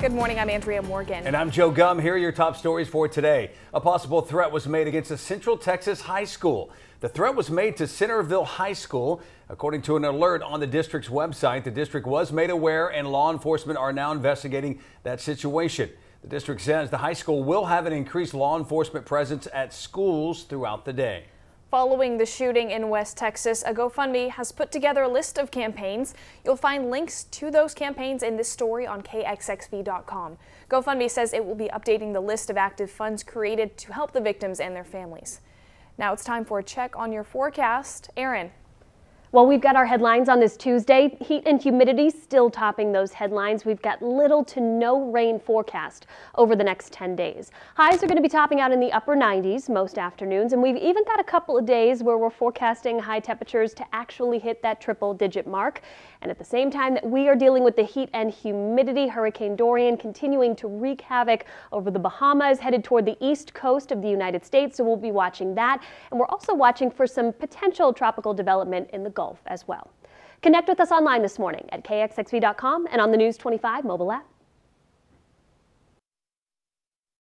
Good morning, I'm Andrea Morgan. And I'm Joe Gum. Here are your top stories for today. A possible threat was made against a Central Texas high school. The threat was made to Centerville High School. According to an alert on the district's website, the district was made aware and law enforcement are now investigating that situation. The district says the high school will have an increased law enforcement presence at schools throughout the day. Following the shooting in West Texas, a GoFundMe has put together a list of campaigns. You'll find links to those campaigns in this story on KXXV.com. GoFundMe says it will be updating the list of active funds created to help the victims and their families. Now it's time for a check on your forecast. Aaron. Well, we've got our headlines on this Tuesday. Heat and humidity still topping those headlines. We've got little to no rain forecast over the next 10 days. Highs are going to be topping out in the upper 90s most afternoons, and we've even got a couple of days where we're forecasting high temperatures to actually hit that triple digit mark. And at the same time that we are dealing with the heat and humidity, Hurricane Dorian continuing to wreak havoc over the Bahamas, headed toward the east coast of the United States. So we'll be watching that. And we're also watching for some potential tropical development in the As well. Connect with us online this morning at kxxv.com and on the News 25 mobile app.